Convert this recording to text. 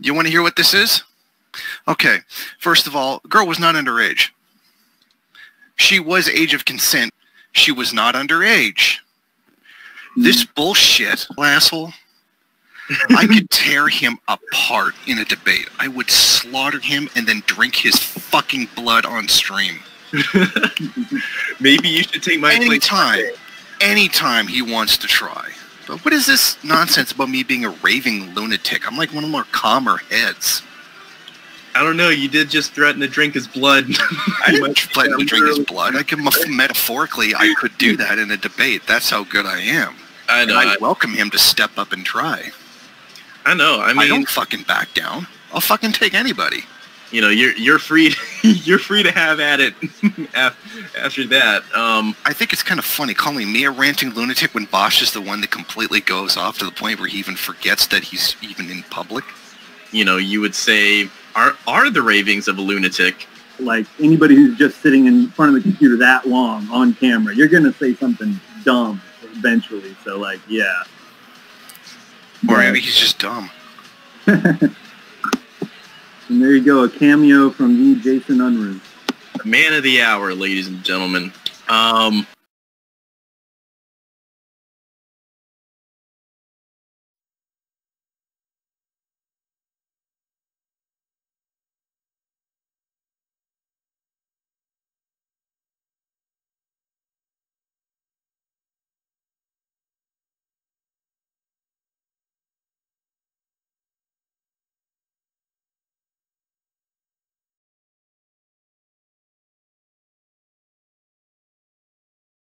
You want to hear what this is? Okay. First of all, girl was not underage. She was age of consent. She was not underage. Hmm. This bullshit, asshole. I could tear him apart in a debate. I would slaughter him and then drink his fucking blood on stream. Maybe you should take my place. Anytime. Anytime he wants to try. But what is this nonsense about me being a raving lunatic? I'm like one of the more calmer heads. I don't know. You did just threaten to drink his blood. I didn't threaten to drink his blood. I could metaphorically, I could do that in a debate. That's how good I am. I know. And I welcome him to step up and try. I know. I mean, I, don't fucking back down. I'll fucking take anybody. you know, you're you're free. you're free to have at it after that. Um, I think it's kind of funny calling me a ranting lunatic when Bosch is the one that completely goes off to the point where he even forgets that he's even in public. you know, you would say, are are the ravings of a lunatic? Like anybody who's just sitting in front of the computer that long on camera, you're gonna say something dumb eventually. So like, yeah. Or maybe he's just dumb. And there you go, a cameo from the Jason Unruhe. Man of the hour, ladies and gentlemen. Um,